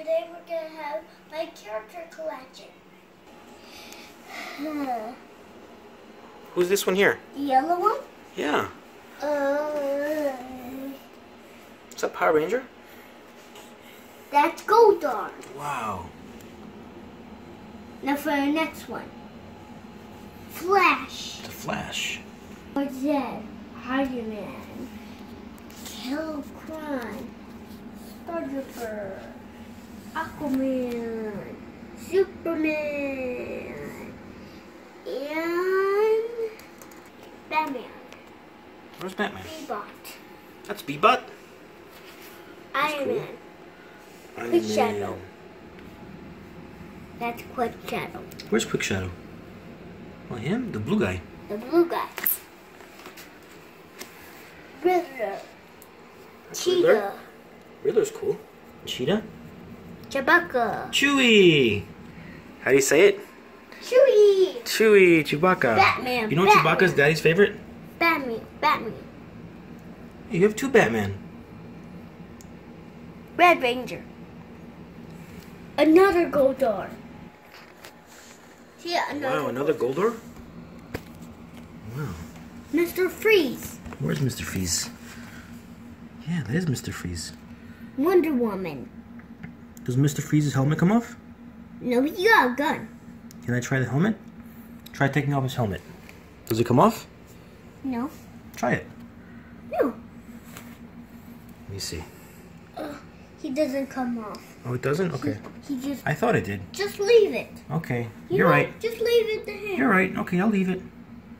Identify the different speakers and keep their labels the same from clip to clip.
Speaker 1: Today we're gonna have my character collection.
Speaker 2: Who's this one here?
Speaker 1: The yellow one?
Speaker 2: Yeah.
Speaker 1: Uh,
Speaker 2: Is that Power Ranger?
Speaker 1: that's Goldar.
Speaker 2: Wow.
Speaker 1: Now for the next one. Flash.
Speaker 2: The Flash.
Speaker 1: What's that? Spider-Man. Kill Crime. Aquaman. Superman. And Batman.
Speaker 2: Where's Batman?
Speaker 1: Bebop.
Speaker 2: That's Bebop.
Speaker 1: Iron
Speaker 2: cool.
Speaker 1: Man.
Speaker 2: Iron
Speaker 1: Quick Shadow. That's Quick Shadow.
Speaker 2: Where's Quick Shadow? Oh, him? The blue guy.
Speaker 1: The blue guy. Riddler. Cheetah.
Speaker 2: Riddler's cool. Cheetah?
Speaker 1: Chewbacca.
Speaker 2: Chewie! How do you say it?
Speaker 1: Chewie.
Speaker 2: Chewie, Chewbacca.
Speaker 1: Batman,
Speaker 2: You know
Speaker 1: Batman.
Speaker 2: Chewbacca's daddy's favorite?
Speaker 1: Batman. Batman.
Speaker 2: You have two Batman.
Speaker 1: Red Ranger. Another Goldar. See, another.
Speaker 2: Wow, another Goldar? Wow.
Speaker 1: Mr. Freeze.
Speaker 2: Where's Mr. Freeze? Yeah, that is Mr. Freeze.
Speaker 1: Wonder Woman.
Speaker 2: Does Mr. Freeze's helmet come off?
Speaker 1: No, he got a gun.
Speaker 2: Can I try the helmet? Try taking off his helmet. Does it come off?
Speaker 1: No.
Speaker 2: Try it.
Speaker 1: No.
Speaker 2: Let me see.
Speaker 1: He doesn't come off.
Speaker 2: Oh, it doesn't? Okay.
Speaker 1: He just
Speaker 2: I thought it did.
Speaker 1: just leave it.
Speaker 2: Okay.
Speaker 1: You
Speaker 2: You're right.
Speaker 1: Just leave it to him.
Speaker 2: You're right. Okay, I'll leave it.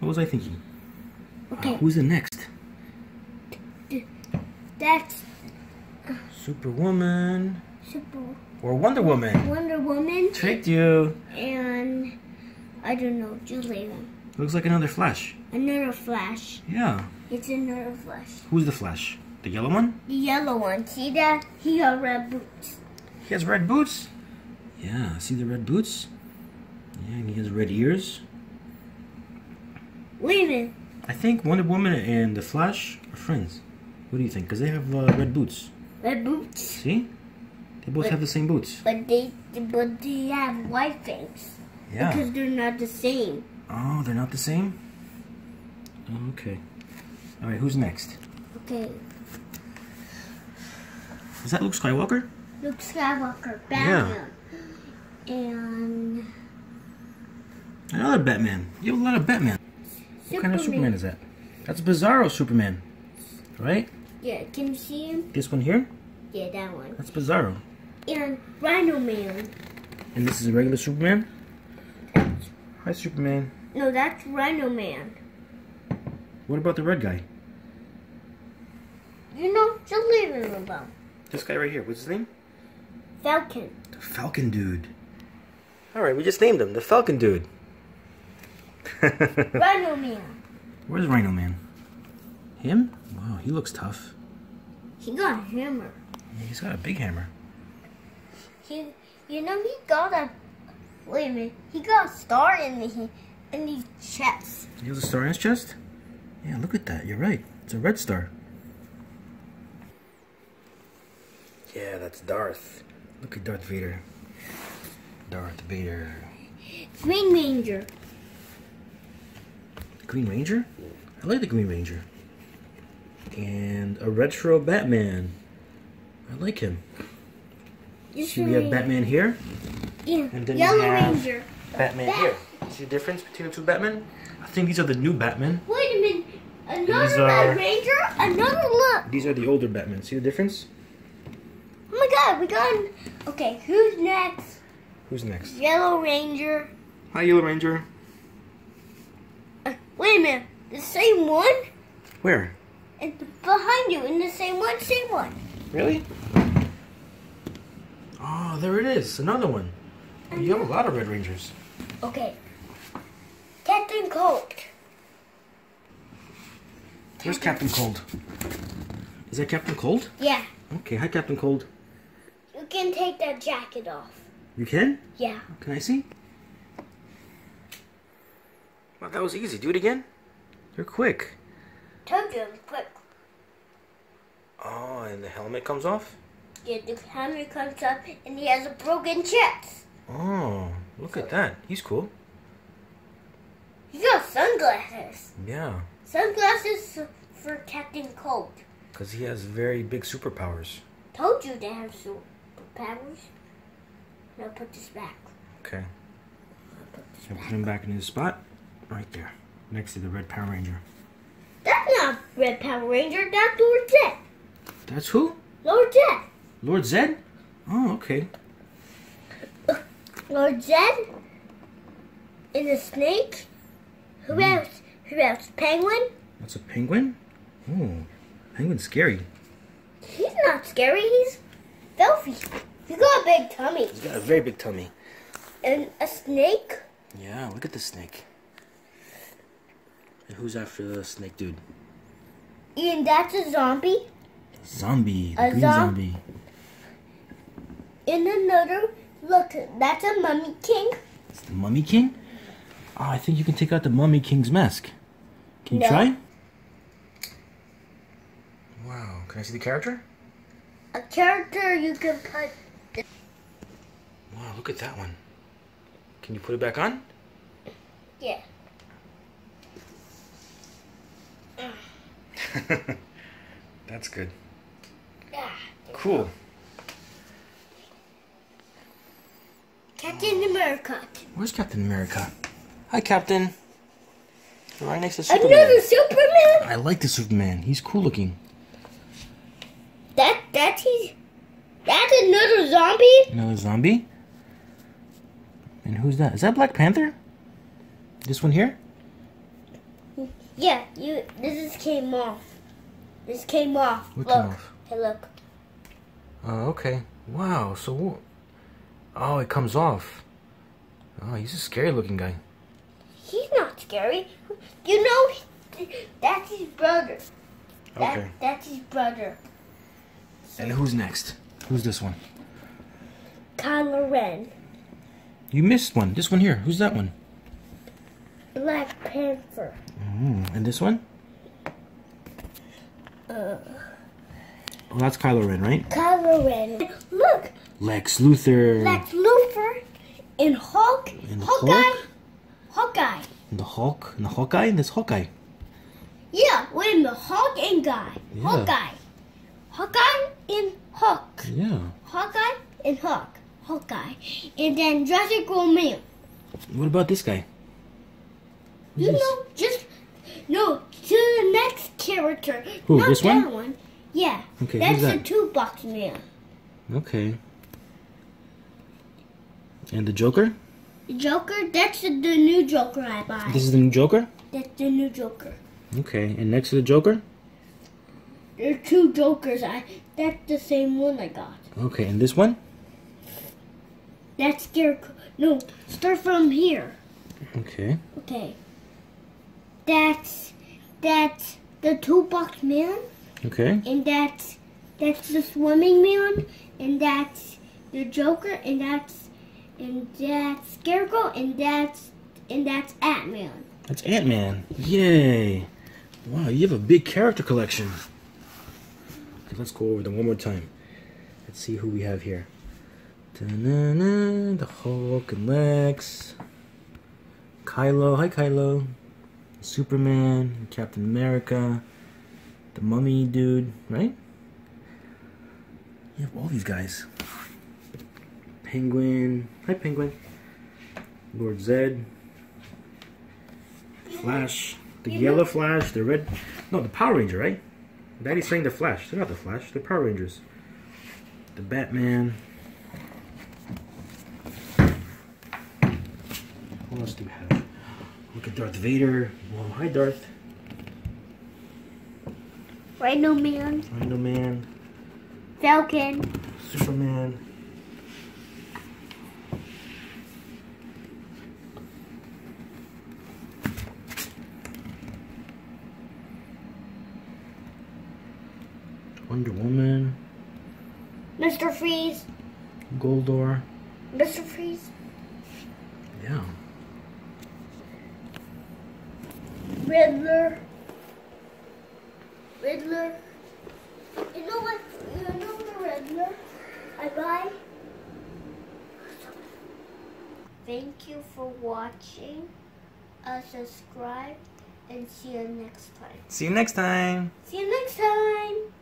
Speaker 2: What was I thinking?
Speaker 1: Okay.
Speaker 2: Who's the next?
Speaker 1: That's uh,
Speaker 2: Superwoman.
Speaker 1: Super
Speaker 2: Or Wonder Woman.
Speaker 1: Wonder Woman.
Speaker 2: Tricked you.
Speaker 1: And I don't know. Just leave.
Speaker 2: Looks like another Flash.
Speaker 1: Another Flash.
Speaker 2: Yeah.
Speaker 1: It's another Flash.
Speaker 2: Who's the Flash? The yellow one?
Speaker 1: The yellow one. See that? He got red boots.
Speaker 2: He has red boots. Yeah, see the red boots? Yeah, and he has red ears.
Speaker 1: Leave it.
Speaker 2: I think Wonder Woman and the Flash are friends. What do you think? Because they have uh, red boots.
Speaker 1: Red boots.
Speaker 2: See? They both
Speaker 1: But-
Speaker 2: have the same boots.
Speaker 1: But they but they have white things.
Speaker 2: Yeah.
Speaker 1: Because they're not the same.
Speaker 2: Oh, they're not the same? Okay. Alright, who's next?
Speaker 1: Okay.
Speaker 2: Is that Luke Skywalker?
Speaker 1: Luke Skywalker, Batman. And
Speaker 2: Another Batman. You have a lot of Batman. What kind of Superman is that? That's Bizarro Superman. Right?
Speaker 1: Yeah, can you see him?
Speaker 2: This one here?
Speaker 1: Yeah, that one.
Speaker 2: That's Bizarro.
Speaker 1: And Rhino Man.
Speaker 2: And this is a regular Superman? Hi, Superman.
Speaker 1: No, that's Rhino Man.
Speaker 2: What about the red guy?
Speaker 1: You know, just leave him alone.
Speaker 2: This guy right here. What's his name?
Speaker 1: Falcon.
Speaker 2: The Falcon Dude. Alright, we just named him. The Falcon Dude.
Speaker 1: Rhino Man.
Speaker 2: Where's Rhino Man? Him? Wow, he looks tough.
Speaker 1: He got a hammer.
Speaker 2: He's got a big hammer.
Speaker 1: He, you know, he got a. Wait a minute. He got a star in the in his chest.
Speaker 2: He has a star in his chest? Yeah, look at that. You're right. It's a red star. Yeah, that's Darth. Look at Darth Vader. Darth Vader.
Speaker 1: Green Ranger.
Speaker 2: Green Ranger? I like the Green Ranger. And a retro Batman. I like him.
Speaker 1: This
Speaker 2: See, we have Batman here,
Speaker 1: Yeah.
Speaker 2: and then we
Speaker 1: Yellow
Speaker 2: have-
Speaker 1: Ranger.
Speaker 2: Batman
Speaker 1: Bat-
Speaker 2: here. See the difference between the two Batmen? I think these are the new Batmen.
Speaker 1: Wait a minute. Another
Speaker 2: These are-
Speaker 1: Red Ranger? Another look.
Speaker 2: These are the older Batmen. See the difference?
Speaker 1: Oh my god, we got. an- Okay, who's next?
Speaker 2: Who's next?
Speaker 1: Yellow Ranger.
Speaker 2: Hi, Yellow Ranger.
Speaker 1: Uh, wait a minute. The same one?
Speaker 2: Where?
Speaker 1: And behind you, in the same one, same one.
Speaker 2: Really? Oh, there it is. Another one. You have a lot of Red Rangers.
Speaker 1: Okay. Captain Cold.
Speaker 2: Where's Captain Cold? Is that Captain Cold?
Speaker 1: Yeah,
Speaker 2: Okay, hi Captain Cold.
Speaker 1: you can take that jacket off.
Speaker 2: You can?
Speaker 1: Yeah.
Speaker 2: Can I see? Well, that was easy. Do it again. You're quick.
Speaker 1: Told you, quick.
Speaker 2: Oh, and the helmet comes off?
Speaker 1: Yeah, the hammer comes up and he has a broken chest.
Speaker 2: Oh, look at that. He's cool.
Speaker 1: He's got sunglasses.
Speaker 2: Yeah,
Speaker 1: Sunglasses for Captain Cold.
Speaker 2: because he has very big superpowers.
Speaker 1: Told you they have superpowers. Now put this back.
Speaker 2: Okay.
Speaker 1: Put this
Speaker 2: So put him back in his spot. Right there. Next to the red Power Ranger.
Speaker 1: That's not Red Power Ranger. That's Lord Zed.
Speaker 2: That's who?
Speaker 1: Lord Zed.
Speaker 2: Lord Zed? Oh, okay.
Speaker 1: Lord Zed. And a snake. Who
Speaker 2: Hmm.
Speaker 1: else? Who else? Penguin.
Speaker 2: That's a penguin? Oh, penguin's scary.
Speaker 1: He's not scary. He's filthy. He's got a big tummy.
Speaker 2: He's got a very big tummy.
Speaker 1: And a snake.
Speaker 2: Yeah, look at the snake. And who's after the snake dude?
Speaker 1: And that's a zombie.
Speaker 2: Zombie. The
Speaker 1: A
Speaker 2: zombie.
Speaker 1: And another. Look, that's a mummy king.
Speaker 2: It's the Mummy King? Oh, I think you can take out the Mummy King's mask. Can you
Speaker 1: No.
Speaker 2: try? Wow. Can I see the character?
Speaker 1: A character you can put.
Speaker 2: Wow, look at that one. Can you put it back on?
Speaker 1: Yeah.
Speaker 2: That's good.
Speaker 1: Ah.
Speaker 2: Cool.
Speaker 1: Captain America.
Speaker 2: Where's Captain America? Hi, Captain. Right next to Superman.
Speaker 1: Another Superman.
Speaker 2: I like the Superman. He's cool looking.
Speaker 1: That that's he's. That's another zombie.
Speaker 2: Another zombie. And who's that? Is that Black Panther? This one here?
Speaker 1: Yeah, you. This is came off. This came off.
Speaker 2: What
Speaker 1: look.
Speaker 2: came off?
Speaker 1: Hey, look.
Speaker 2: Oh, okay. Wow. So, oh, it comes off. Oh, he's a scary looking guy.
Speaker 1: He's not scary. You know, that's his brother. That,
Speaker 2: Okay.
Speaker 1: That's his brother.
Speaker 2: And who's next? Who's this one?
Speaker 1: Kylo Ren.
Speaker 2: You missed one. This one here. Who's that one?
Speaker 1: Black Panther.
Speaker 2: Mm, and this one?
Speaker 1: Uh,
Speaker 2: Oh, that's Kylo Ren, right?
Speaker 1: Kylo Ren. Look,
Speaker 2: Lex Luthor.
Speaker 1: Lex Luthor and Hulk.
Speaker 2: And
Speaker 1: Hawkeye.
Speaker 2: Hulk?
Speaker 1: Hawkeye.
Speaker 2: And the Hulk. And the Hawkeye. And this Hawkeye.
Speaker 1: Yeah, wait a minute. Hawk and Guy.
Speaker 2: Yeah.
Speaker 1: Hawkeye. Hawkeye and Hawk.
Speaker 2: Yeah.
Speaker 1: Hawkeye and Hawk. Hawkeye. And then Jurassic World Man.
Speaker 2: What about this guy? Who's
Speaker 1: You
Speaker 2: this?
Speaker 1: know, just no to the next character.
Speaker 2: Who,
Speaker 1: Not
Speaker 2: this
Speaker 1: that
Speaker 2: one?
Speaker 1: Yeah.
Speaker 2: Okay,
Speaker 1: That's the
Speaker 2: that?
Speaker 1: two box man.
Speaker 2: Okay. And the Joker?
Speaker 1: Joker, that's the, the new Joker I buy.
Speaker 2: This is the new Joker?
Speaker 1: That's the new Joker.
Speaker 2: Okay. And next to the Joker?
Speaker 1: There are two Jokers. I that's the same one I got.
Speaker 2: Okay. And this one?
Speaker 1: That's Scarecrow. No, start from here.
Speaker 2: Okay.
Speaker 1: Okay. That's that's the two box man,
Speaker 2: Okay.
Speaker 1: and that's that's the swimming man, and that's the Joker, and that's and that's Scarecrow, and that's and that's Ant Man.
Speaker 2: That's Ant Man. Yay. Wow, you have a big character collection. Okay, let's go over them one more time. Let's see who we have here. The Hulk and Lex. Kylo. Hi, Kylo. Superman. Captain America. The Mummy dude, right? You have all these guys. Penguin. Hi, Penguin. Lord Zed. Flash. The
Speaker 1: You
Speaker 2: yellow
Speaker 1: know-
Speaker 2: Flash, the red. No, the Power Ranger, right? Daddy's saying the Flash. They're not the Flash. They're Power Rangers. The Batman. What else do we have? Look at Darth Vader. Whoa, hi Darth.
Speaker 1: Rhino Man,
Speaker 2: Rhino Man.
Speaker 1: Falcon,
Speaker 2: Superman. Wonder Woman.
Speaker 1: Mr. Freeze,
Speaker 2: Goldar.
Speaker 1: Mr. Freeze,
Speaker 2: Yeah.
Speaker 1: Riddler, Riddler. You know what? You know the Riddler? Bye bye. Thank you for watching. Uh, subscribe and see you next time.
Speaker 2: See you next time.
Speaker 1: See you next time.